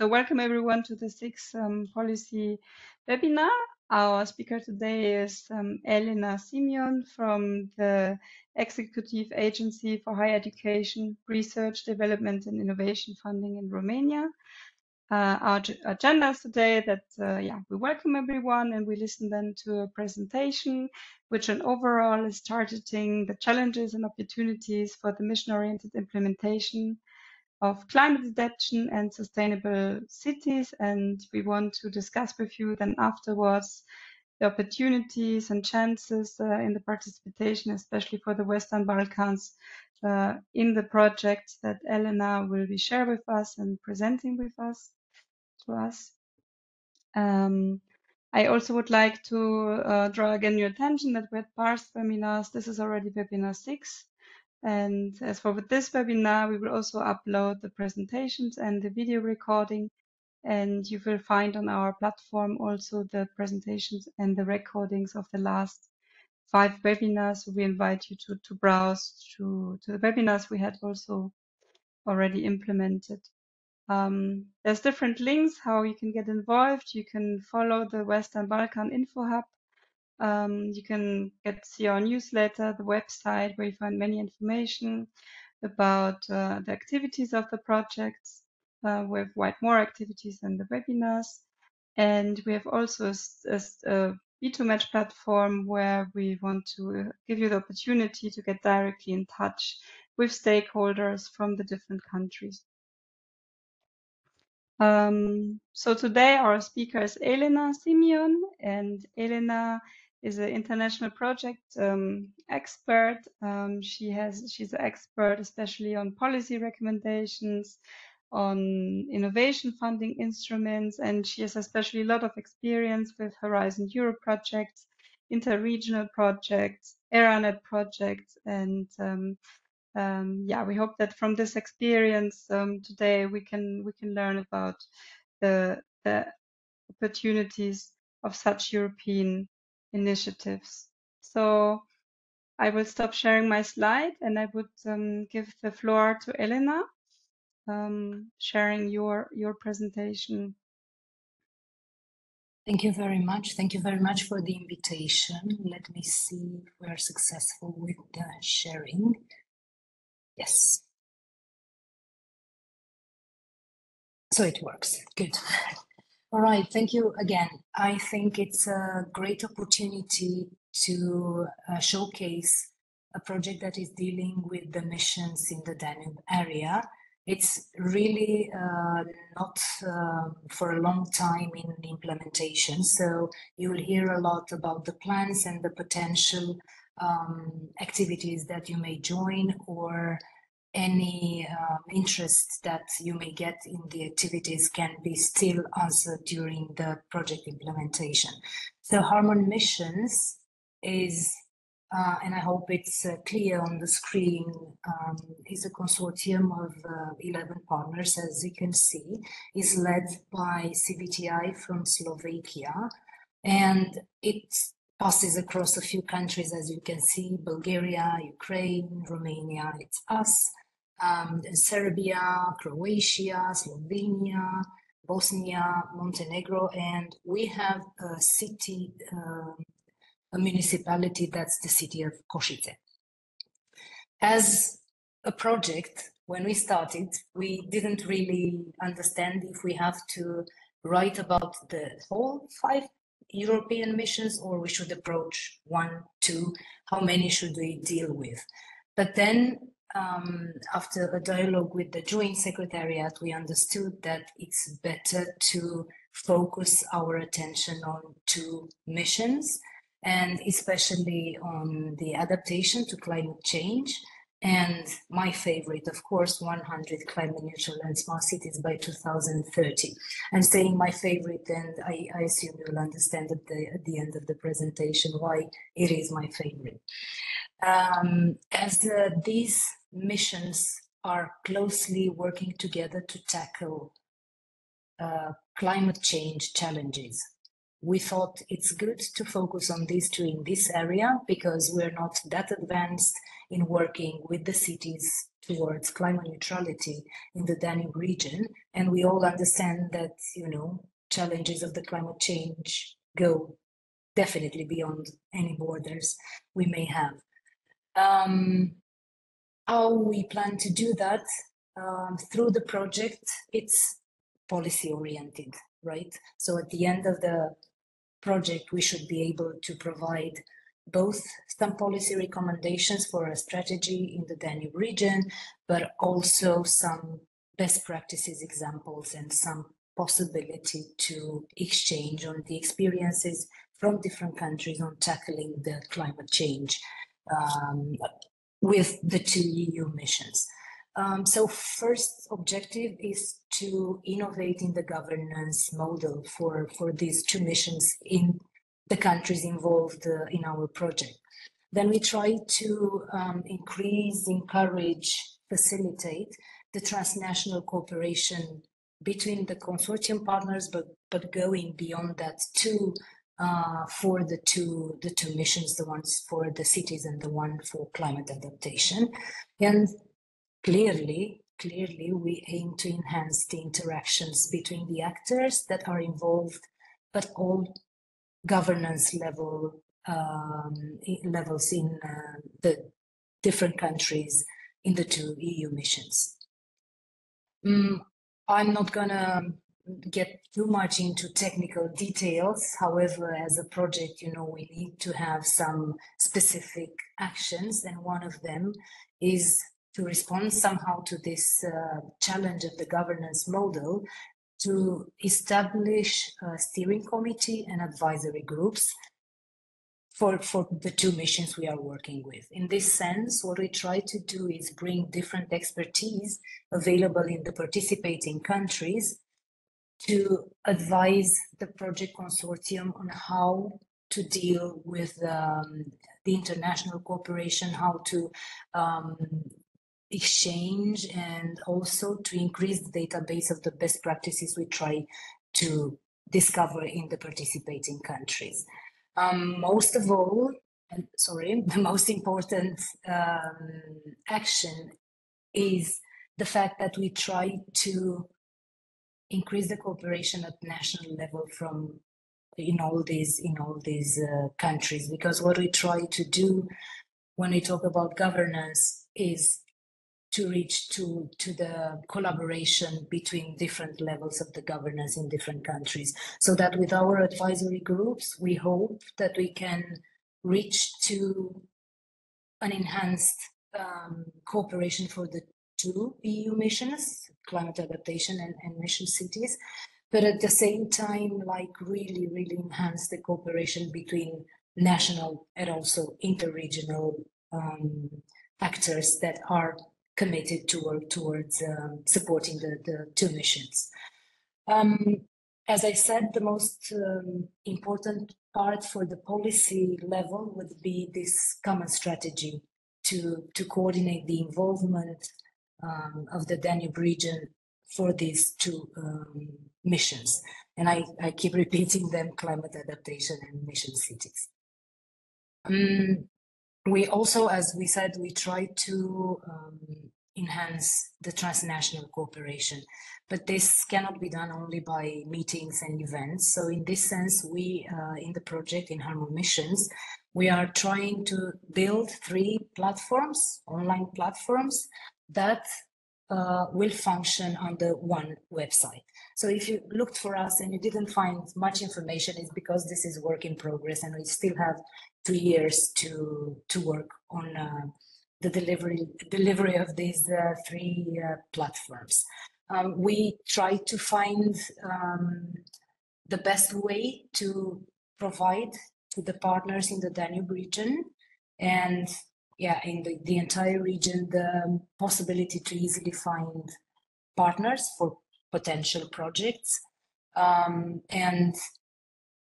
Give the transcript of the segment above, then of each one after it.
so welcome everyone to the sixth um, policy webinar. Our speaker today is um, Elena Simion from the Executive Agency for Higher Education, Research, Development and Innovation Funding in Romania. Uh, our agenda is today that uh, yeah we welcome everyone and we listen then to a presentation which in overall is targeting the challenges and opportunities for the mission-oriented implementation of climate adaptation and sustainable cities. And we want to discuss with you then afterwards the opportunities and chances uh, in the participation, especially for the Western Balkans, uh, in the project that Elena will be sharing with us and presenting with us to us. Um, I also would like to uh, draw again your attention that we had past webinars. This is already webinar six. And as for this webinar, we will also upload the presentations and the video recording. And you will find on our platform also the presentations and the recordings of the last five webinars. We invite you to, to browse to, to the webinars we had also already implemented. Um, there's different links how you can get involved. You can follow the Western Balkan Info Hub um, you can get see our newsletter, the website where you find many information about uh, the activities of the projects. Uh, we have quite more activities than the webinars. And we have also a, a B2Match platform where we want to give you the opportunity to get directly in touch with stakeholders from the different countries. Um, so today our speaker is Elena Simion and Elena is an international project um, expert. Um, she has she's an expert especially on policy recommendations, on innovation funding instruments, and she has especially a lot of experience with Horizon Europe projects, interregional projects, ERANET projects, and um, um, yeah, we hope that from this experience um, today we can we can learn about the the opportunities of such European initiatives. So I will stop sharing my slide and I would um, give the floor to Elena, um, sharing your, your presentation. Thank you very much. Thank you very much for the invitation. Let me see if we are successful with the sharing. Yes. So it works. Good. All right, thank you again. I think it's a great opportunity to uh, showcase a project that is dealing with the missions in the Danube area. It's really uh, not uh, for a long time in implementation, so you will hear a lot about the plans and the potential um, activities that you may join or any um, interest that you may get in the activities can be still answered during the project implementation. So Harmon Missions is, uh, and I hope it's uh, clear on the screen, um, is a consortium of uh, 11 partners, as you can see, is led by CVTI from Slovakia, and it passes across a few countries, as you can see, Bulgaria, Ukraine, Romania, it's us, um, Serbia, Croatia, Slovenia, Bosnia, Montenegro, and we have a city, uh, a municipality that's the city of Košice. As a project, when we started, we didn't really understand if we have to write about the whole five European missions or we should approach one, two, how many should we deal with? But then um, after a dialogue with the Joint Secretariat, we understood that it's better to focus our attention on two missions and especially on the adaptation to climate change and my favorite, of course, 100 climate neutral and smart cities by 2030. I'm saying my favorite, and I, I assume you'll understand at the, at the end of the presentation why it is my favorite. Um, as the, these missions are closely working together to tackle uh, climate change challenges. we thought it's good to focus on these two in this area because we're not that advanced in working with the cities towards climate neutrality in the Danube region. And we all understand that, you know, challenges of the climate change go definitely beyond any borders we may have. Um, how we plan to do that um, through the project, it's policy oriented, right? So at the end of the project, we should be able to provide both some policy recommendations for a strategy in the Danube region, but also some best practices examples and some possibility to exchange on the experiences from different countries on tackling the climate change um, with the two EU missions. Um, so first objective is to innovate in the governance model for, for these two missions in the countries involved uh, in our project. Then we try to um, increase, encourage, facilitate the transnational cooperation between the consortium partners, but, but going beyond that too uh, for the two the two missions, the ones for the cities and the one for climate adaptation. And clearly, clearly, we aim to enhance the interactions between the actors that are involved, but all governance level um, levels in uh, the different countries in the two EU missions. Mm, I'm not gonna get too much into technical details. However, as a project, you know, we need to have some specific actions, and one of them is to respond somehow to this uh, challenge of the governance model to establish a steering committee and advisory groups for, for the two missions we are working with. In this sense, what we try to do is bring different expertise available in the participating countries to advise the project consortium on how to deal with um, the international cooperation, how to um, exchange, and also to increase the database of the best practices we try to discover in the participating countries. Um, most of all, and sorry, the most important um, action is the fact that we try to increase the cooperation at national level from in all these in all these uh, countries. Because what we try to do when we talk about governance is to reach to to the collaboration between different levels of the governance in different countries. So that with our advisory groups we hope that we can reach to an enhanced um, cooperation for the two EU missions climate adaptation and, and mission cities, but at the same time, like really, really enhance the cooperation between national and also interregional um, actors that are committed to work towards um, supporting the, the two missions. Um, as I said, the most um, important part for the policy level would be this common strategy to, to coordinate the involvement um, of the Danube region for these two um, missions. And I, I keep repeating them, climate adaptation and mission cities. Um, we also, as we said, we try to um, enhance the transnational cooperation, but this cannot be done only by meetings and events. So in this sense, we, uh, in the project in Harmon Missions, we are trying to build three platforms, online platforms that uh, will function on the one website. So if you looked for us and you didn't find much information, it's because this is work in progress and we still have two years to to work on uh, the delivery delivery of these uh, three uh, platforms. Um, we try to find um, the best way to provide to the partners in the Danube region and yeah, in the, the entire region, the possibility to easily find partners for potential projects. Um, and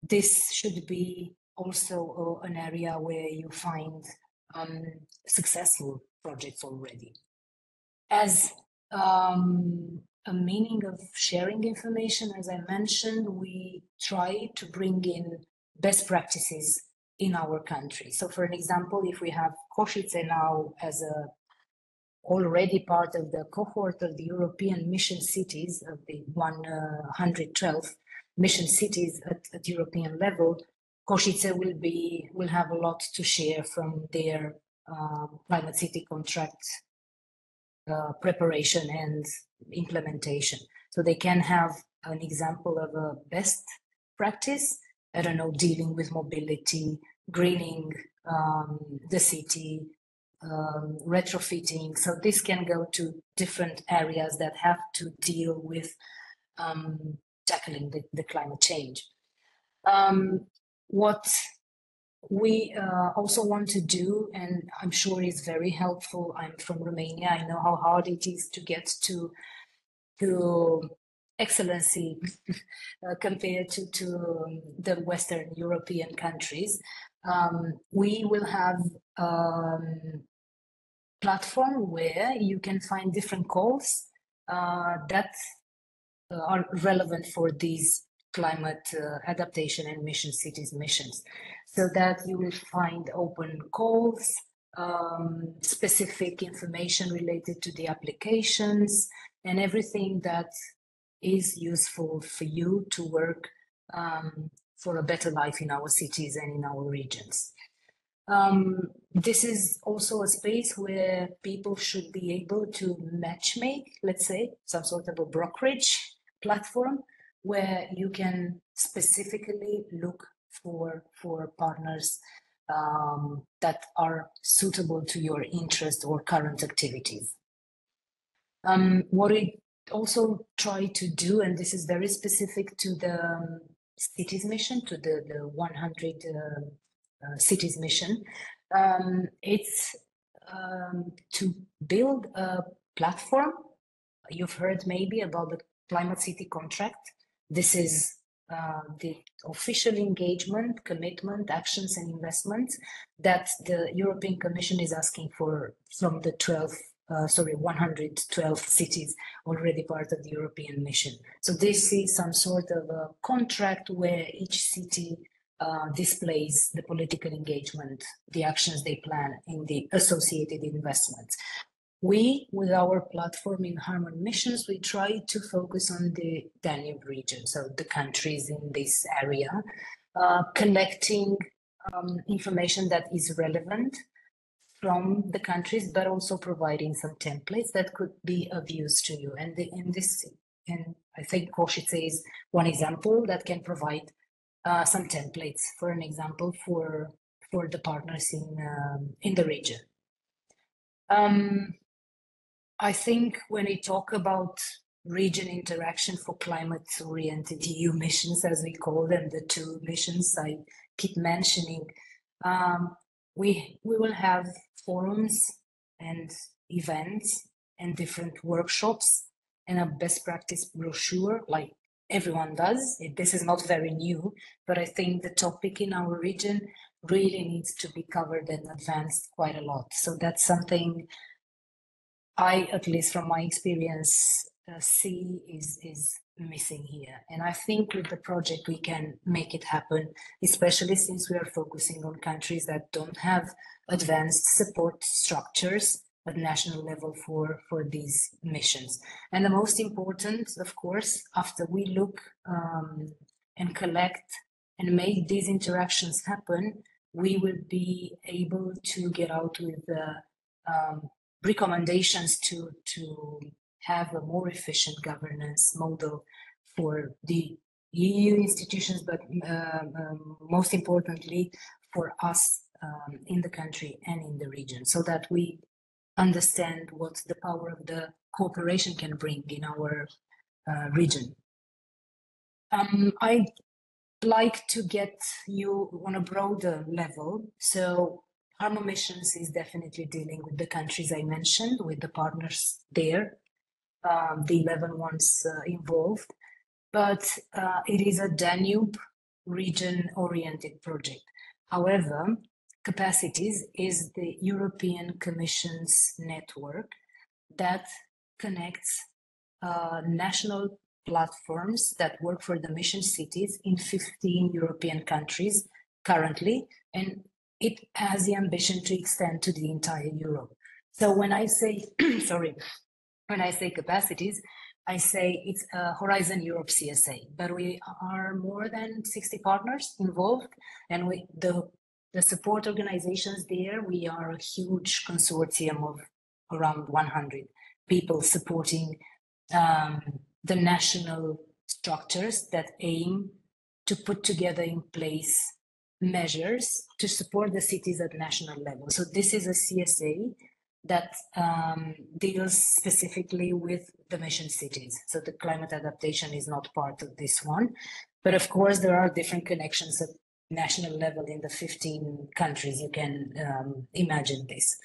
this should be also uh, an area where you find um, successful projects already. As um, a meaning of sharing information. As I mentioned, we try to bring in best practices in our country. So for an example, if we have Košice now as a already part of the cohort of the European mission cities of the 112 mission cities at, at European level, Košice will be will have a lot to share from their um, climate city contract uh, preparation and implementation. So they can have an example of a best practice. I don't know, dealing with mobility, greening um, the city, um, retrofitting. So this can go to different areas that have to deal with um, tackling the, the, climate change. Um, what we uh, also want to do, and I'm sure is very helpful. I'm from Romania. I know how hard it is to get to to excellency uh, compared to, to um, the Western European countries. Um, we will have um, platform where you can find different calls uh, that uh, are relevant for these climate uh, adaptation and mission cities missions so that you will find open calls um, specific information related to the applications and everything that is useful for you to work um, for a better life in our cities and in our regions. Um, this is also a space where people should be able to matchmake, let's say, some sort of a brokerage platform where you can specifically look for for partners um, that are suitable to your interest or current activities. Um, what we also try to do, and this is very specific to the um, cities mission, to the, the 100 uh, uh, cities mission. Um, it's um, to build a platform. You've heard maybe about the Climate City contract. This is uh, the official engagement, commitment, actions, and investments that the European Commission is asking for from the 12, uh, sorry, 112 cities already part of the European mission. So this is some sort of a contract where each city uh, displays the political engagement, the actions they plan in the associated investments. We, with our platform in Harmon Missions, we try to focus on the Danube region, so the countries in this area, uh, collecting um, information that is relevant from the countries, but also providing some templates that could be of use to you. And the, in this, and I think Košice is one example that can provide uh, some templates for an example for for the partners in um, in the region. Um, I think when we talk about region interaction for climate-oriented EU missions, as we call them, the two missions I keep mentioning, um, we we will have forums and events and different workshops and a best practice brochure like everyone does. This is not very new, but I think the topic in our region really needs to be covered and advanced quite a lot. So that's something I, at least from my experience, uh, see is is missing here. And I think with the project we can make it happen, especially since we are focusing on countries that don't have advanced support structures at national level for, for these missions. And the most important, of course, after we look um, and collect and make these interactions happen, we will be able to get out with uh, um, recommendations to, to have a more efficient governance model for the EU institutions, but uh, um, most importantly for us um, in the country and in the region, so that we understand what the power of the cooperation can bring in our uh, region. Um, I'd like to get you on a broader level. So Harmon Missions is definitely dealing with the countries I mentioned, with the partners there, um, the 11 ones uh, involved. But uh, it is a Danube region oriented project. However, capacities is the European Commission's network that connects uh, national platforms that work for the mission cities in 15 European countries currently, and it has the ambition to extend to the entire Europe. So when I say, sorry, when I say capacities, I say it's a Horizon Europe CSA, but we are more than 60 partners involved, and we the the support organizations there, we are a huge consortium of around 100 people supporting um, the national structures that aim to put together in place measures to support the cities at national level. So this is a CSA that um, deals specifically with the mission cities. So the climate adaptation is not part of this one. But of course, there are different connections at national level in the 15 countries. You can um, imagine this.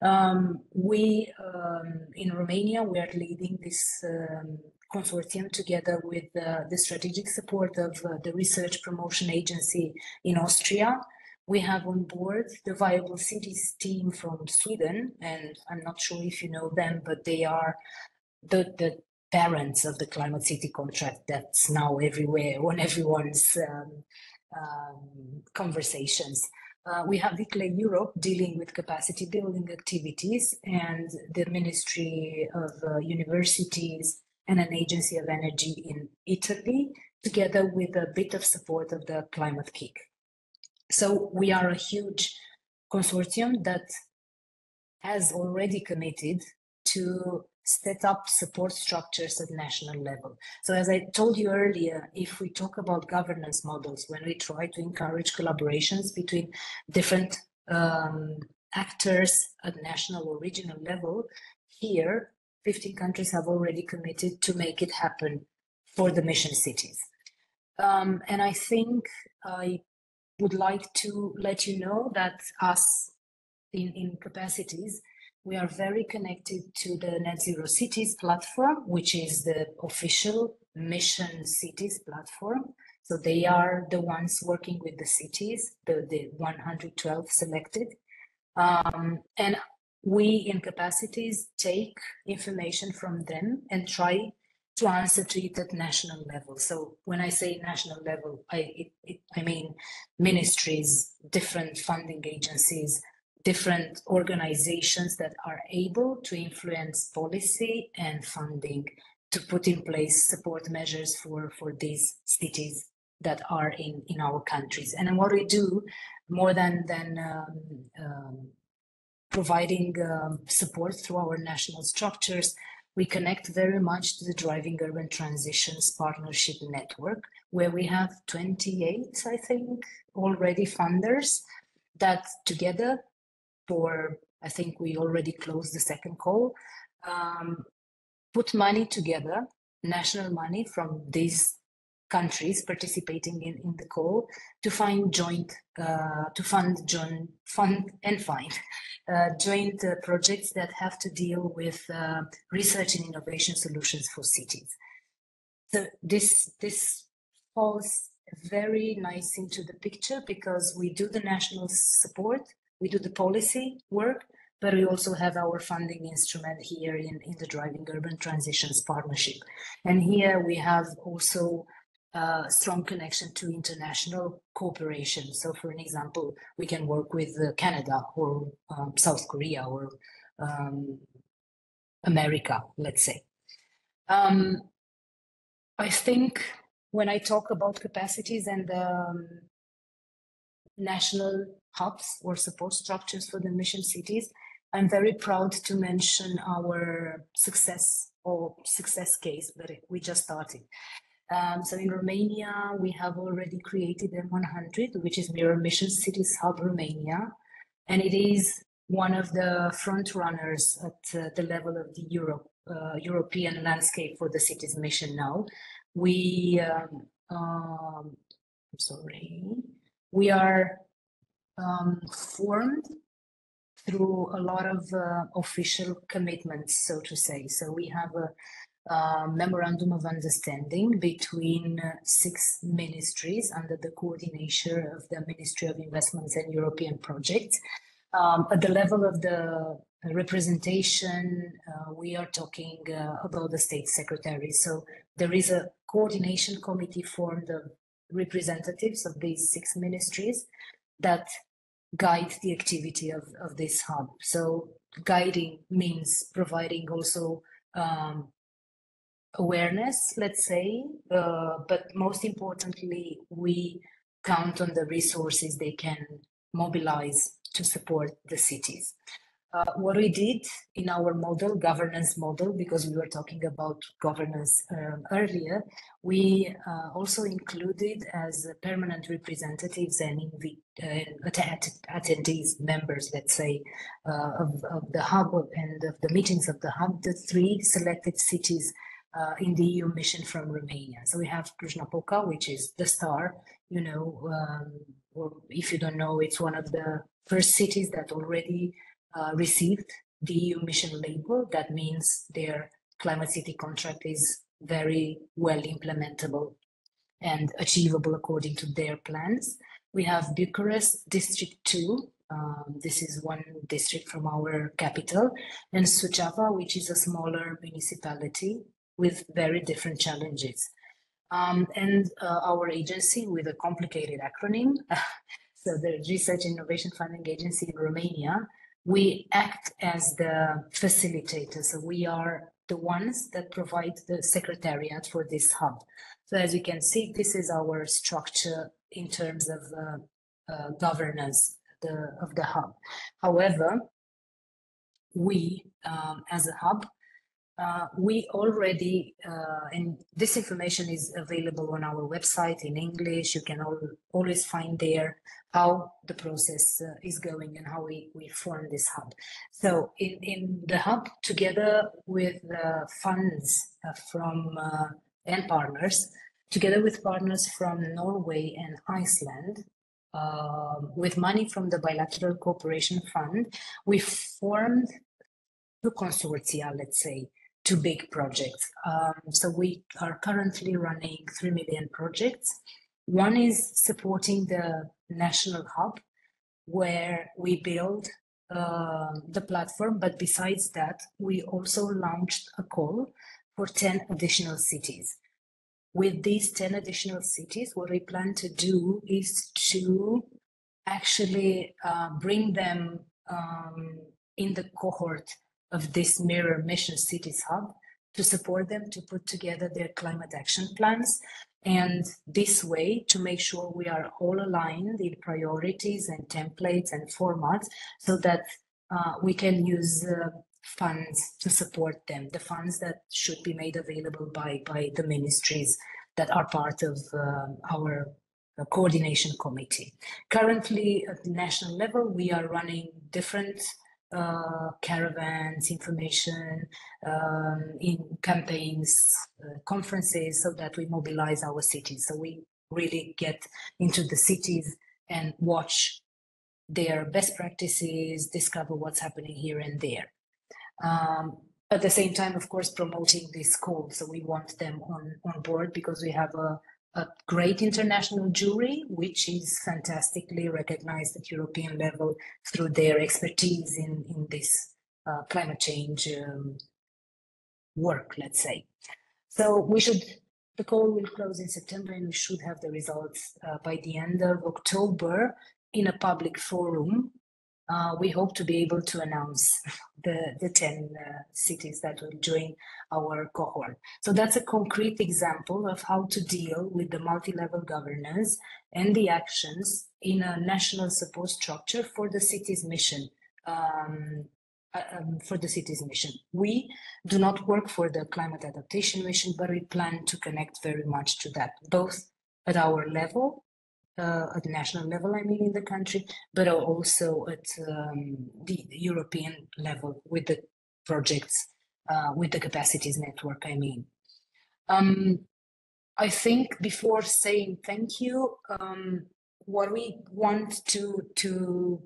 Um, we, um, in Romania, we are leading this um, consortium together with uh, the strategic support of uh, the Research Promotion Agency in Austria. We have on board the Viable Cities team from Sweden, and I'm not sure if you know them, but they are the, the parents of the Climate City contract that's now everywhere on everyone's um, um, conversations. Uh, we have ICLEI Europe dealing with capacity building activities and the Ministry of uh, Universities and an agency of energy in Italy, together with a bit of support of the Climate-KIC. So we are a huge consortium that has already committed to set up support structures at national level. So as I told you earlier, if we talk about governance models, when we try to encourage collaborations between different um, actors at national or regional level, here 15 countries have already committed to make it happen for the mission cities. Um, and I think I would like to let you know that us in, in capacities, we are very connected to the Net Zero Cities platform, which is the official mission cities platform. So they are the ones working with the cities, the, the 112 selected. Um, and we in capacities take information from them and try to answer to it at national level. So when I say national level, I it, it, I mean ministries, different funding agencies, different organizations that are able to influence policy and funding to put in place support measures for for these cities that are in in our countries. And what we do more than than um, um, providing um, support through our national structures, we connect very much to the Driving Urban Transitions Partnership Network, where we have 28, I think, already funders that together for, I think we already closed the second call, um, put money together, national money from these countries participating in, in the call to find joint uh, to fund joint fund and find uh, joint uh, projects that have to deal with uh, research and innovation solutions for cities. So this this falls very nice into the picture because we do the national support, we do the policy work, but we also have our funding instrument here in, in the Driving Urban Transitions Partnership. And here we have also uh, strong connection to international cooperation. So, for an example, we can work with uh, Canada or um, South Korea or um, America, let's say. Um, I think when I talk about capacities and um, national hubs or support structures for the mission cities, I'm very proud to mention our success or success case that we just started. Um, so in Romania, we have already created M100, which is Mirror Mission Cities Hub Romania, and it is one of the front runners at uh, the level of the Europe, uh, European landscape for the cities mission now. We, um, um, I'm sorry, we are um, formed through a lot of uh, official commitments, so to say. So we have a memorandum of understanding between uh, six ministries under the coordination of the Ministry of Investments and European Projects. Um, at the level of the representation, uh, we are talking uh, about the state secretary. So there is a coordination committee formed of representatives of these six ministries that guide the activity of, of this hub. So guiding means providing also um, awareness, let's say, uh, but most importantly, we count on the resources they can mobilize to support the cities. Uh, what we did in our model, governance model, because we were talking about governance um, earlier, we uh, also included as permanent representatives and uh, attendees, members, let's say, uh, of, of, the hub and of the meetings of the hub, the three selected cities uh, in the EU mission from Romania. So we have Cluj-Napoca, which is the star, you know, um, if you don't know, it's one of the first cities that already uh, received the EU mission label. That means their climate city contract is very well implementable and achievable according to their plans. We have Bucharest District 2. Um, this is one district from our capital, and Suceava, which is a smaller municipality with very different challenges. Um, and uh, our agency with a complicated acronym, so the Research Innovation Funding Agency in Romania, we act as the facilitators. So we are the ones that provide the secretariat for this hub. So as you can see, this is our structure in terms of uh, uh, governance the, of the hub. However, we um, as a hub uh, we already, uh, and this information is available on our website in English. You can all, always find there how the process uh, is going and how we, we form this hub. So in, in the hub, together with funds uh, from uh, and partners, together with partners from Norway and Iceland, um, with money from the Bilateral Cooperation Fund, we formed two consortia, let's say, two big projects. Um, so we are currently running 3 million projects. One is supporting the national hub where we build uh, the platform, but besides that, we also launched a call for 10 additional cities. With these 10 additional cities, what we plan to do is to actually uh, bring them um, in the cohort of this mirror mission cities hub to support them to put together their climate action plans and this way to make sure we are all aligned in priorities and templates and formats so that uh, we can use uh, funds to support them the funds that should be made available by by the ministries that are part of uh, our uh, coordination committee. Currently at the national level we are running different uh, caravans, information um, in campaigns, uh, conferences, so that we mobilize our cities. So we really get into the cities and watch their best practices, discover what's happening here and there. Um, at the same time, of course, promoting this call. So we want them on, on board because we have a a great international jury, which is fantastically recognized at European level through their expertise in, in this uh, climate change um, work, let's say. So we should, the call will close in September and we should have the results uh, by the end of October in a public forum uh, we hope to be able to announce the, the 10 uh, cities that will join our cohort. So that's a concrete example of how to deal with the multi-level governance and the actions in a national support structure for the city's mission. Um, uh, um, for the city's mission. We do not work for the climate adaptation mission, but we plan to connect very much to that, both at our level uh, at national level, I mean, in the country, but also at um, the European level with the projects, uh, with the capacities network, I mean. Um, I think before saying thank you, um, what we want to, to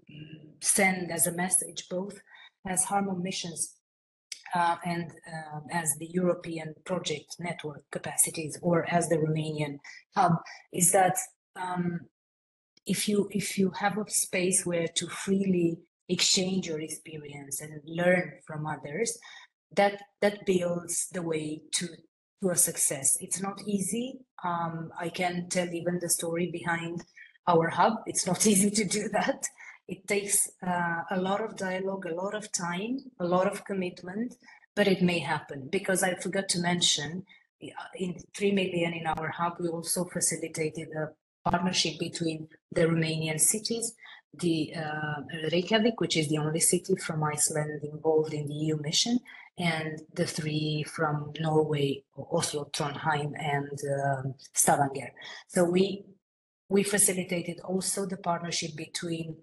send as a message, both as Harmon Missions uh, and uh, as the European project network capacities or as the Romanian hub is that um, if you if you have a space where to freely exchange your experience and learn from others, that that builds the way to to a success. It's not easy. Um, I can tell even the story behind our hub. It's not easy to do that. It takes uh, a lot of dialogue, a lot of time, a lot of commitment, but it may happen because I forgot to mention in 3 million in our hub, we also facilitated a partnership between the Romanian cities, the uh, Reykjavik, which is the only city from Iceland involved in the EU mission, and the three from Norway, Oslo, Trondheim, and um, Stavanger. So we we facilitated also the partnership between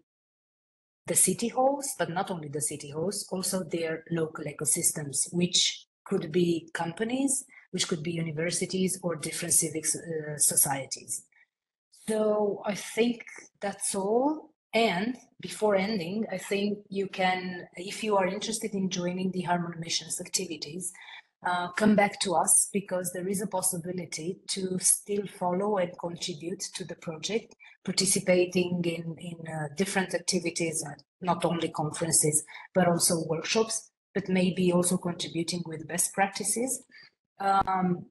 the city halls, but not only the city halls, also their local ecosystems, which could be companies, which could be universities or different civic uh, societies. So I think that's all. And before ending, I think you can, if you are interested in joining the Harmon Missions activities, uh, come back to us because there is a possibility to still follow and contribute to the project, participating in, in uh, different activities, uh, not only conferences, but also workshops, but maybe also contributing with best practices. Um,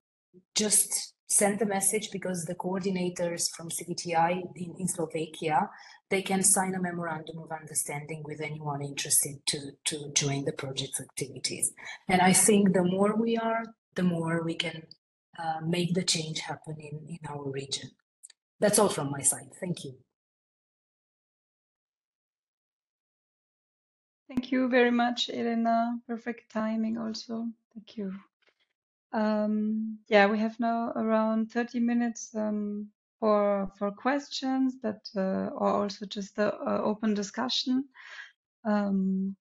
just send the message because the coordinators from CVTI in, in Slovakia, they can sign a memorandum of understanding with anyone interested to, to join the project's activities. And I think the more we are, the more we can uh, make the change happen in, in our region. That's all from my side. Thank you. Thank you very much, Elena. Perfect timing also. Thank you. Um, yeah, we have now around 30 minutes um, for for questions, but uh, or also just the a open discussion. Um,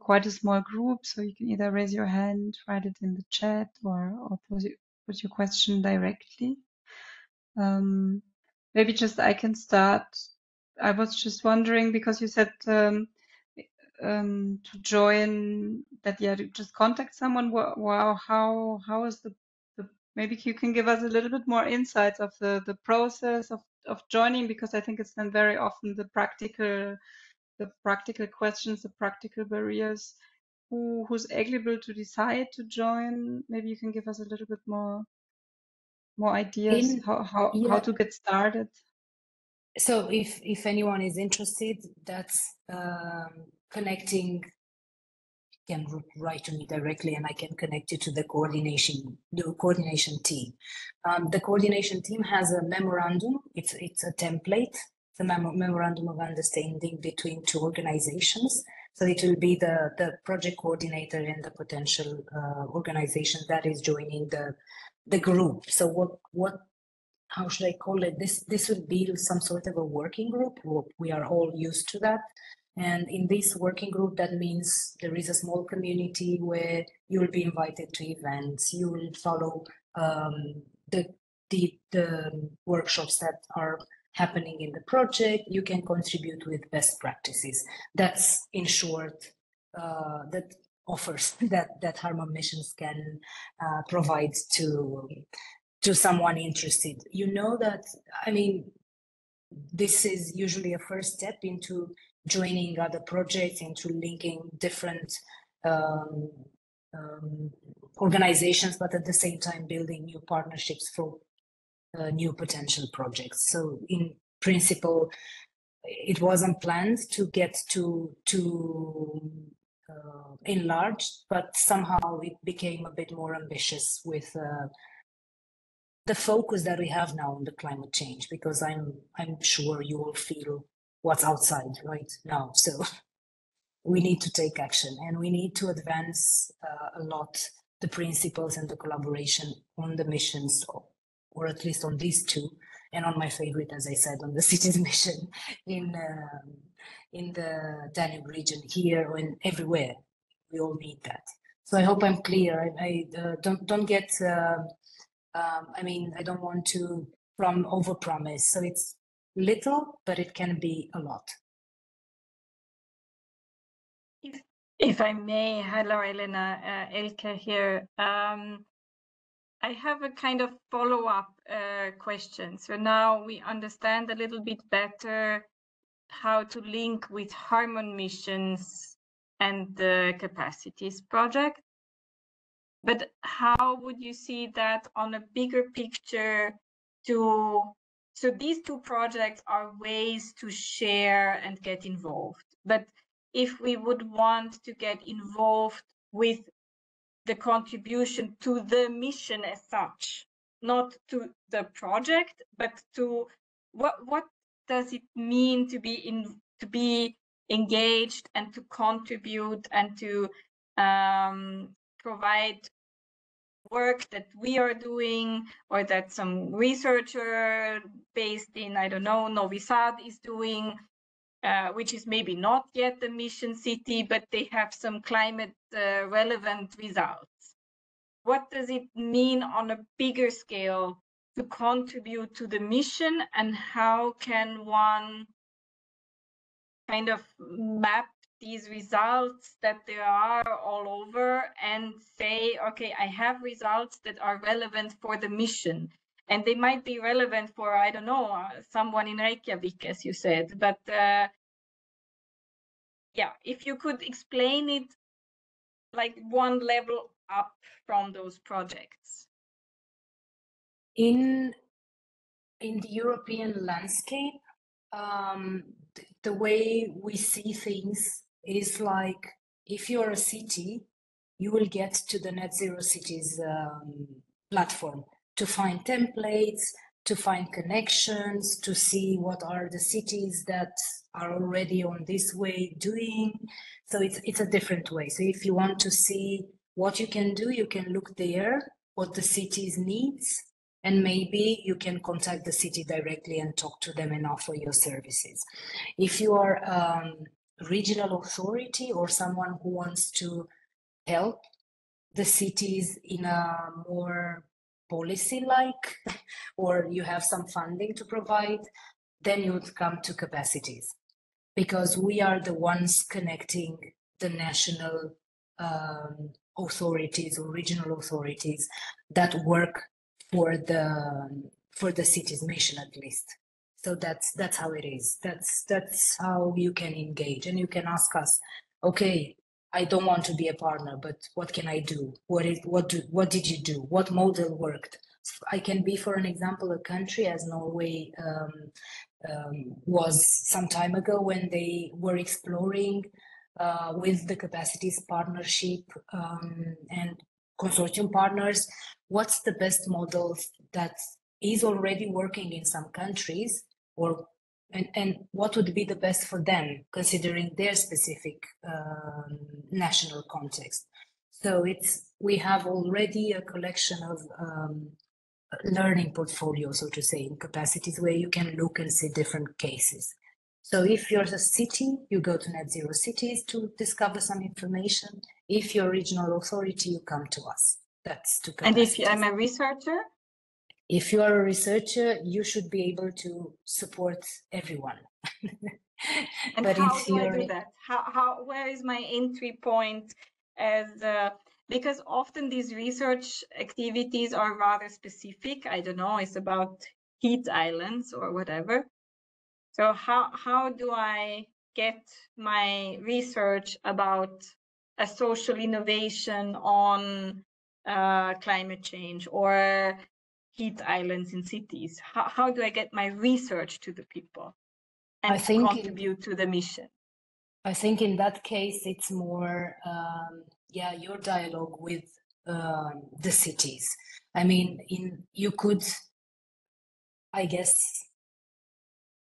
quite a small group, so you can either raise your hand, write it in the chat, or or put, put your question directly. Um, maybe just I can start. I was just wondering because you said um, to join that yeah to just contact someone. Wow how how is the, the maybe you can give us a little bit more insights of the the process of of joining because i think it's then very often the practical the practical questions the practical barriers. Who who's able to decide to join? Maybe you can give us a little bit more more ideas In, how how, yeah. how to get started. So if if anyone is interested that's um, connecting you can write to me directly and I can connect you to the coordination the coordination team. Um, the coordination team has a memorandum. It's it's a template. the mem- memorandum of understanding between two organizations. So it will be the the project coordinator and the potential uh, organization that is joining the the group. So what what how should I call it? This this would be some sort of a working group. We are all used to that. And in this working group, that means there is a small community where you will be invited to events. You will follow um, the, the, the workshops that are happening in the project. You can contribute with best practices. That's in short uh, that offers that that Harmon Missions can uh, provide to to someone interested. You know that I mean this is usually a first step into joining other projects, and into linking different um, um, organizations, but at the same time building new partnerships for uh, new potential projects. So in principle, it wasn't planned to get to to uh, enlarge, but somehow it became a bit more ambitious with uh, the focus that we have now on the climate change. Because I'm I'm sure you will feel what's outside right now. So we need to take action and we need to advance uh, a lot the principles and the collaboration on the missions, or, at least on these two, and on my favorite, as I said, on the city's mission in um, in the Danube region here and everywhere. We all need that. So I hope I'm clear. I, I uh, don't don't get. Uh, um, I mean, I don't want to from overpromise. So it's little, but it can be a lot. If, if I may, hello, Elena, uh, Elke here. Um, I have a kind of follow-up uh, question. So now we understand a little bit better how to link with Harmon missions and the capacities project. But how would you see that on a bigger picture to so these two projects are ways to share and get involved. But if we would want to get involved with the contribution to the mission as such, not to the project, but to what what does it mean to be in to be engaged and to contribute and to um, provide work that we are doing or that some researcher based in i don't know novi sad is doing uh, which is maybe not yet a mission city but they have some climate uh, relevant results. What does it mean on a bigger scale to contribute to the mission and how can one kind of map these results that there are all over and say, okay, I have results that are relevant for the mission. And they might be relevant for, I don't know, uh, someone in Reykjavik, as you said. But uh, yeah, if you could explain it like one level up from those projects. In, in the European landscape, um, the way we see things is like if you're a city, you will get to the Net Zero Cities um, platform to find templates, to find connections, to see what are the cities that are already on this way doing. So it's it's a different way. So if you want to see what you can do, you can look there, what the cities needs, and maybe you can contact the city directly and talk to them and offer your services. If you are um, regional authority or someone who wants to help the cities in a more policy like or you have some funding to provide then you would come to capacities. Because we are the ones connecting the national um, authorities or regional authorities that work for the for the city's mission at least so that's that's how it is. That's that's how you can engage. And you can ask us okay i don't want to be a partner but what can i do? What is what do what did you do? What model worked? I can be for an example a country as norway um, um, was some time ago when they were exploring uh, with the capacities partnership um, and consortium partners what's the best model that is already working in some countries or and, and what would be the best for them considering their specific um, national context? So it's we have already a collection of um, learning portfolio so to say in capacities where you can look and see different cases. So if you're a city you go to net zero cities to discover some information. If you're a regional authority you come to us. That's to and if i'm a researcher if you are a researcher, you should be able to support everyone. and but how do I do that? How, how, where is my entry point as, uh, because often these research activities are rather specific. I don't know, it's about heat islands or whatever. So how, how do I get my research about a social innovation on uh, climate change or heat islands in cities? How, how do I get my research to the people and I think contribute in, to the mission? I think in that case, it's more, um, yeah, your dialogue with um, the cities. I mean, in you could, I guess,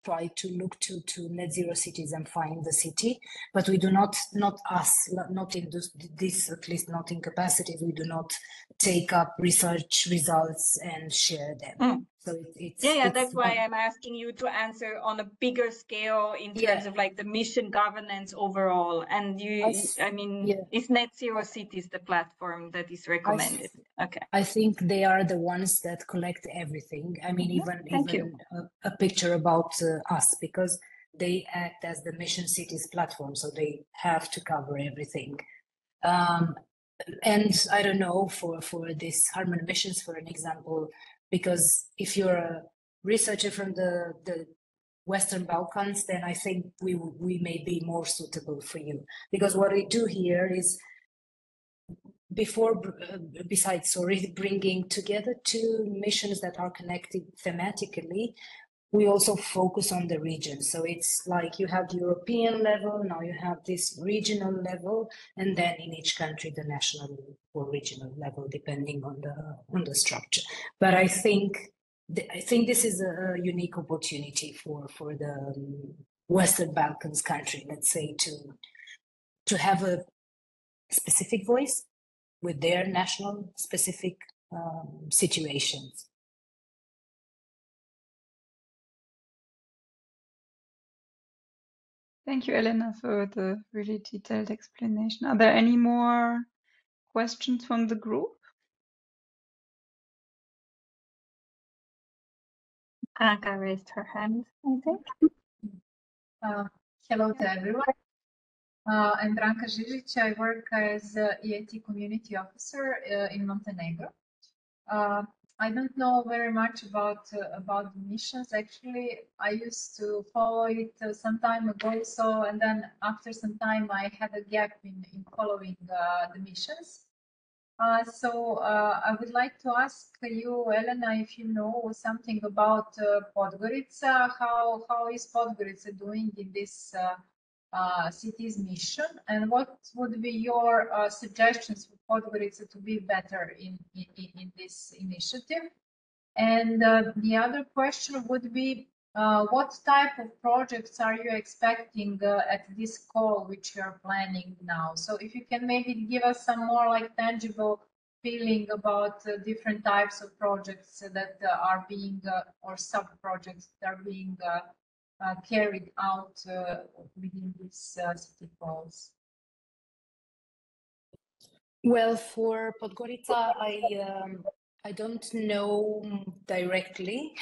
try to look to to net zero cities and find the city but we do not not us not in this, this at least not in capacity, we do not take up research results and share them mm. So it, it's yeah yeah it's that's why i'm asking you to answer on a bigger scale in terms yeah. of like the mission governance overall. And you i, I mean yeah. is net zero cities the platform that is recommended. I, okay. I think they are the ones that collect everything. I mean mm-hmm. even Thank even a, a, picture about uh, us because they act as the mission cities platform so they have to cover everything. Um, and i don't know for for this HARMONMISSIONS for an example because if you're a researcher from the the Western Balkans, then I think we we may be more suitable for you because what we do here is before uh, besides sorry bringing together two missions that are connected thematically we also focus on the region. So it's like you have the European level, now you have this regional level, and then in each country the national or regional level, depending on the on the structure. But I think I think this is a unique opportunity for for the um, Western Balkans country, let's say, to to have a specific voice with their national specific um, situations. Thank you, Elena, for the really detailed explanation. Are there any more questions from the group? Anka raised her hand, I think. Uh, hello to everyone. Uh, I'm Branka Žižić. I work as uh, EIT community officer uh, in Montenegro. I don't know very much about uh, about missions. Actually, I used to follow it uh, some time ago. So, and then after some time, I had a gap in in following uh, the missions. Uh, so, uh, I would like to ask you, Elena, if you know something about uh, Podgorica. How how is Podgorica doing in this? Uh, city's mission and what would be your uh, suggestions for Podgorica to be better in, in, in this initiative? And uh, the other question would be, uh, what type of projects are you expecting uh, at this call, which you are planning now? So if you can maybe give us some more like tangible feeling about different types of projects that are being, or sub-projects that are being uh, carried out uh, within these uh, city calls? Well, for Podgorica, I um, I don't know directly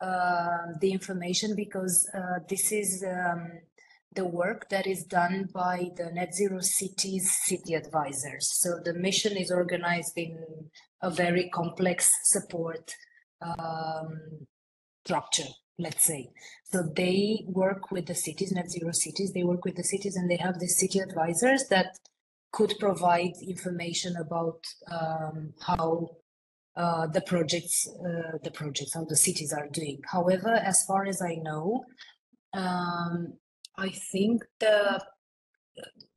uh, the information because uh, this is um, the work that is done by the Net Zero Cities City Advisors. So the mission is organized in a very complex support um, structure let's say. So they work with the cities, net zero cities, they work with the cities and they have the city advisors that could provide information about um, how uh, the projects, uh, the projects, how the cities are doing. However, as far as I know, um, I think the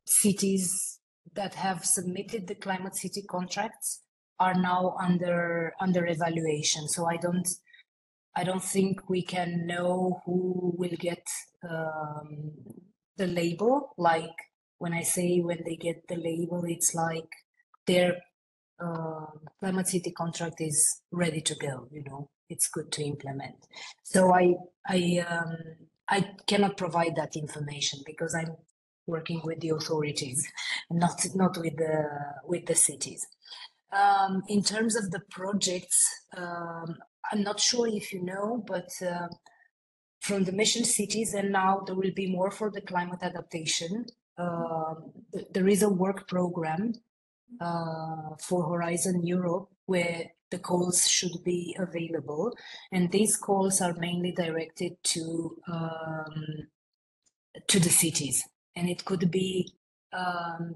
cities that have submitted the climate city contracts are now under under evaluation. So I don't I don't think we can know who will get um, the label. Like when I say when they get the label, it's like their uh, climate city contract is ready to go. You know, it's good to implement. So I I um, I cannot provide that information because I'm working with the authorities, not not with the with the cities. Um, in terms of the projects, um, I'm not sure if you know, but uh, from the mission cities, and now there will be more for the climate adaptation. Uh, there is a work program uh, for Horizon Europe where the calls should be available, and these calls are mainly directed to um, to the cities, and it could be um,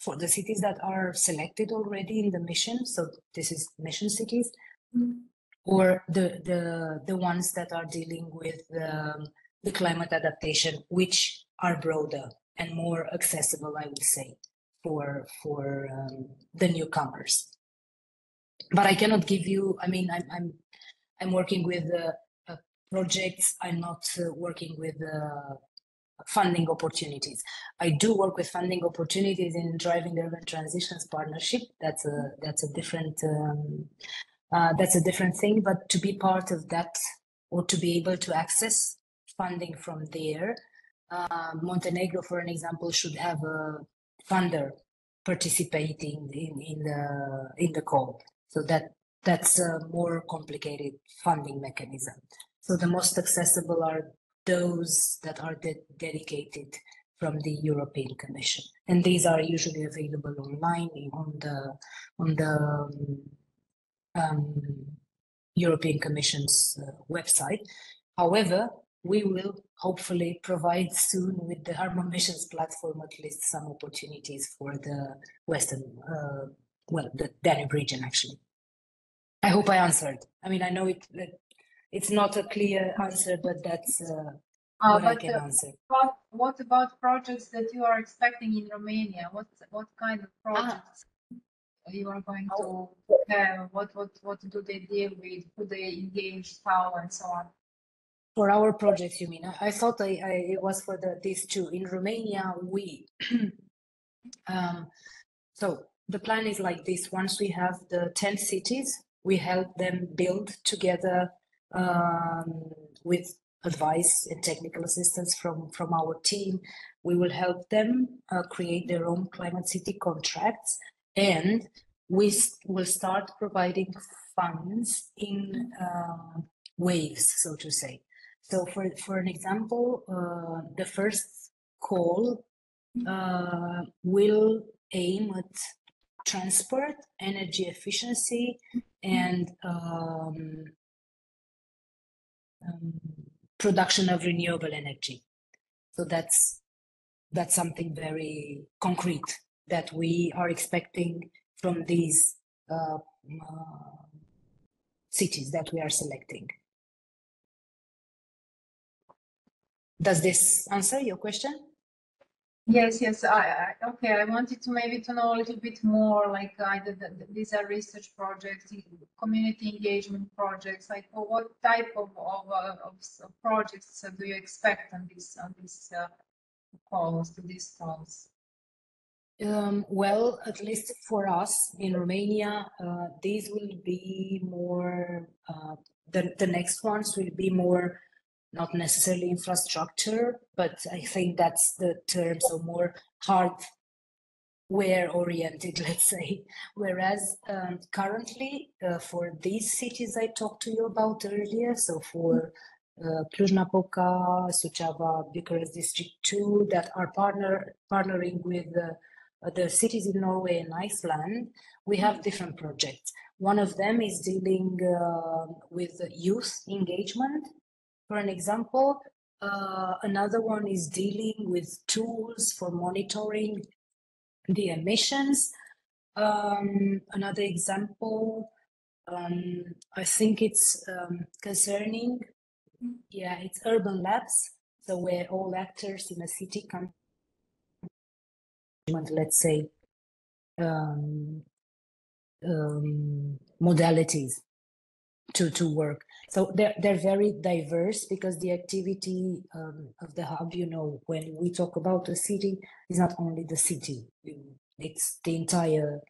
for the cities that are selected already in the mission. So this is mission cities. Mm-hmm or the the the ones that are dealing with um, the climate adaptation, which are broader and more accessible, I would say, for for um, the newcomers. But I cannot give you. I mean, I'm I'm I'm working with uh, uh, projects. I'm not uh, working with uh, funding opportunities. I do work with funding opportunities in driving urban transitions partnership. That's a that's a different um, uh, that's a different thing. But to be part of that or to be able to access funding from there, uh, Montenegro, for an example, should have a funder participating in, in the in the call. So that that's a more complicated funding mechanism. So the most accessible are those that are de dedicated from the European Commission, and these are usually available online on the on the um, um, European Commission's uh, website. However, we will hopefully provide soon with the HARMONMISSIONS platform at least some opportunities for the Western, uh, well, the Danube region actually. I hope I answered. I mean, I know it, it's not a clear answer, but that's uh, uh, what I can uh, answer. What, what about projects that you are expecting in Romania? What what kind of ah. projects ah. You are going to have? What what what do they deal with? Who they engage? How and so on? For our project, you mean? I, thought I, I, it was for the these two. In Romania, we um, so the plan is like this. Once we have the ten cities, we help them build together um, with advice and technical assistance from, from our team. We will help them uh, create their own climate city contracts and we will start providing funds in uh, waves, so to say. So for, for an example, uh, the first call uh, will aim at transport, energy efficiency, and um, um, production of renewable energy. So that's that's something very concrete that we are expecting from these uh, uh, cities that we are selecting. Does this answer your question? Yes, yes. I, I, okay. I wanted to maybe to know a little bit more, like either the, the, these are research projects, community engagement projects. Like, well, what type of of, uh, of, of projects do you expect on these on uh, calls to these calls? Um, well, at least for us in Romania, uh, these will be more. Uh, the the next ones will be more not necessarily infrastructure, but I think that's the term, so more hardware oriented, let's say. Whereas um, currently, uh, for these cities I talked to you about earlier, so for uh, Cluj-Napoca, Suceava, Bucharest District 2, that are partner partnering with uh, the cities in Norway and Iceland, we have different projects. One of them is dealing uh, with youth engagement for an example, uh, another one is dealing with tools for monitoring the emissions. Um, another example, um, I think it's um, concerning, yeah, it's urban labs. So where all actors in a city come, let's say, um, um, modalities to, to work. So they're, they're very diverse because the activity um, of the hub, you know, when we talk about a city, is not only the city, it's the entire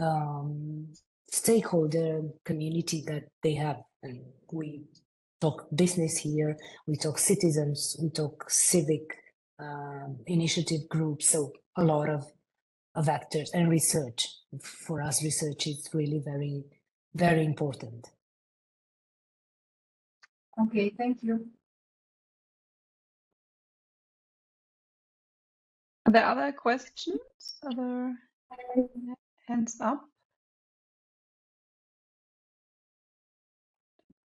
um, stakeholder community that they have. And we talk business here, we talk citizens, we talk civic um, initiative groups. So a lot of, of actors and research. For us, research is really very, very important. Okay, thank you. Are there other questions? Other hands up?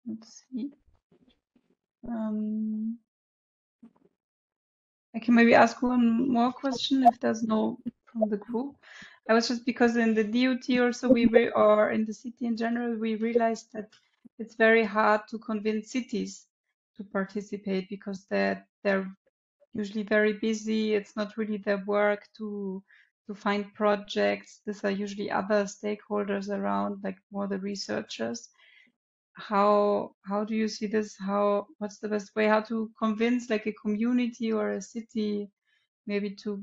Let's see. Um, I can maybe ask one more question if there's no from the group. I was just because in the DOT also we re or in the city in general we realized that it's very hard to convince cities to participate because they're they're usually very busy. It's not really their work to to find projects. These are usually other stakeholders around, like more the researchers. How how do you see this? How what's the best way? How to convince like a community or a city maybe to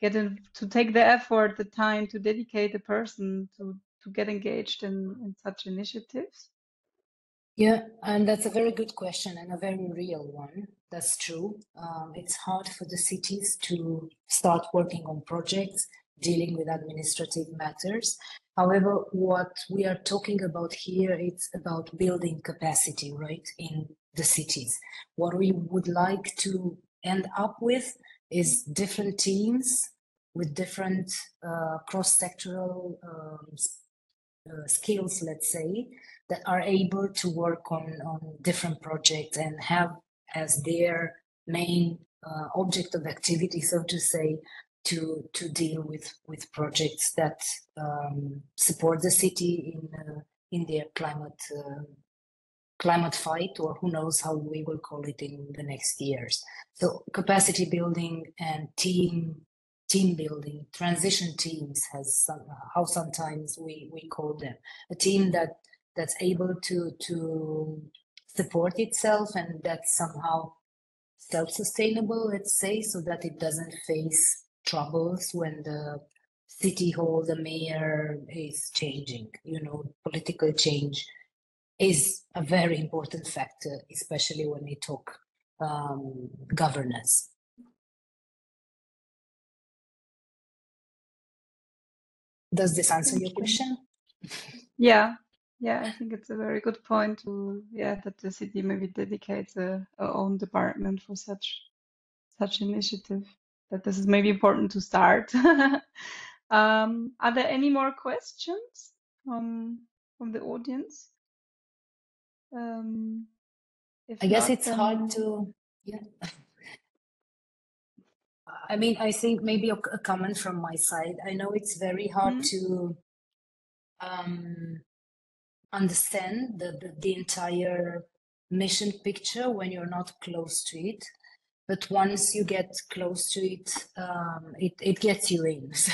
get in to take the effort, the time to dedicate a person to to get engaged in, in such initiatives? Yeah, and that's a very good question and a very real one. That's true. Um, it's hard for the cities to start working on projects dealing with administrative matters. However, what we are talking about here, it's about building capacity, right, in the cities. What we would like to end up with is different teams with different uh, cross-sectoral um, uh, skills, let's say, that are able to work on, on different projects and have as their main uh, object of activity, so to say, to to deal with with projects that um, support the city in uh, in their climate uh, climate fight, or who knows how we will call it in the next years. So capacity building and team team building, transition teams has some, how sometimes we we call them a team that that's able to to support itself and that's somehow self-sustainable let's say so that it doesn't face troubles when the city hall the mayor is changing you know political change is a very important factor especially when we talk um, governance. Does this answer your question? Yeah, yeah, I think it's a very good point to yeah that the city maybe dedicates a, a own department for such such initiative. That this is maybe important to start. um, are there any more questions from from the audience? Um, I guess not, it's hard to, yeah. I mean, I think maybe a, a comment from my side. I know it's very hard Mhm. to um, understand the, the, the entire mission picture when you're not close to it. But once you get close to it, um, it, it gets you in. So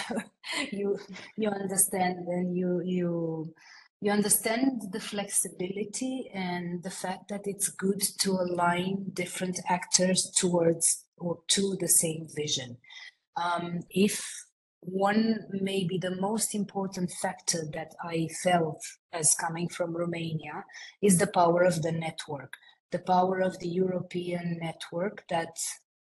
you you understand and you you you understand the flexibility and the fact that it's good to align different actors towards or to the same vision. Um, if one maybe the most important factor that I felt as coming from Romania is the power of the network, the power of the European network that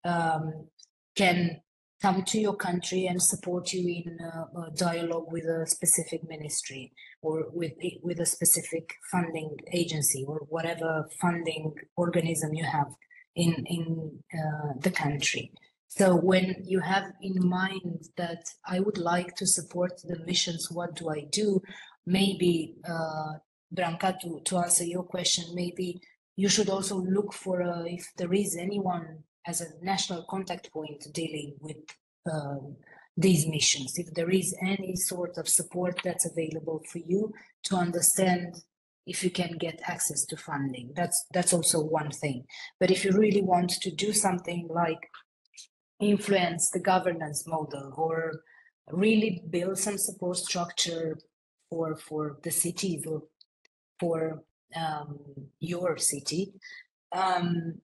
um, can come to your country and support you in uh, a dialogue with a specific ministry or with with a specific funding agency or whatever funding organism you have in in uh, the country. So when you have in mind that I would like to support the missions, what do I do? Maybe, uh, to, to answer your question, maybe you should also look for uh, if there is anyone as a national contact point dealing with um, these missions, if there is any sort of support that's available for you to understand if you can get access to funding. That's that's also one thing. But if you really want to do something like influence the governance model or really build some support structure for for the cities or for um, your city, um,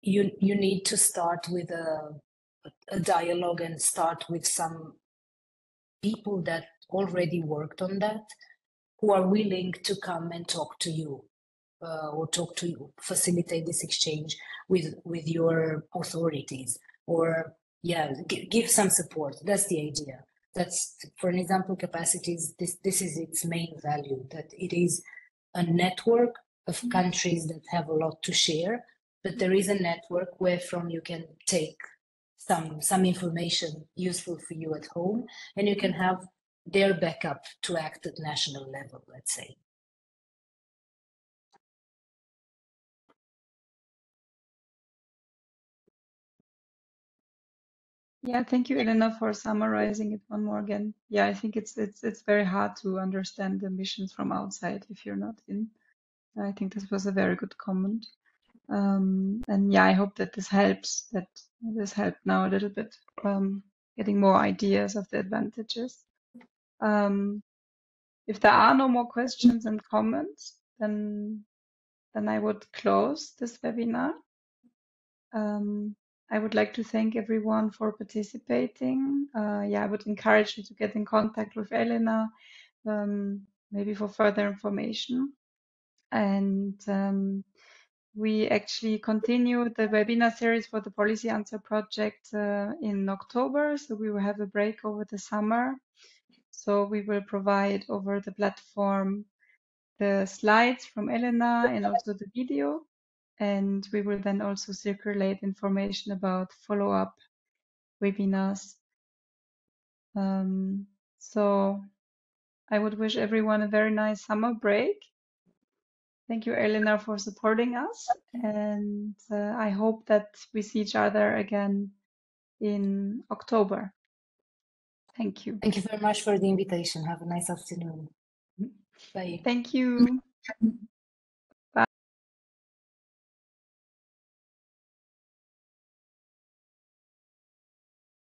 you you need to start with a a dialogue and start with some people that already worked on that who are willing to come and talk to you uh, or talk to you facilitate this exchange with with your authorities or yeah g- give some support. That's the idea. That's for an example capacities this this is its main value that it is a network of mm-hmm. countries that have a lot to share but there is a network where from you can take some some information useful for you at home and you can have their backup to act at national level let's say Yeah, thank you, Elena, for summarizing it one more again. Yeah, I think it's it's it's very hard to understand the missions from outside if you're not in. I think this was a very good comment. Um, and yeah, I hope that this helps, that this helped now a little bit, um, getting more ideas of the advantages. Um, if there are no more questions and comments, then then I would close this webinar. Um, I would like to thank everyone for participating. Uh, yeah, I would encourage you to get in contact with Elena, um, maybe for further information. And um, we actually continue the webinar series for the Policy Answer project uh, in October. So we will have a break over the summer. So we will provide over the platform the slides from Elena and also the video. And we will then also circulate information about follow-up webinars. Um, so I would wish everyone a very nice summer break thank you, Elena, for supporting us. And uh, I hope that we see each other again in October. Thank you. Thank you very much for the invitation. Have a nice afternoon. Bye. Thank you.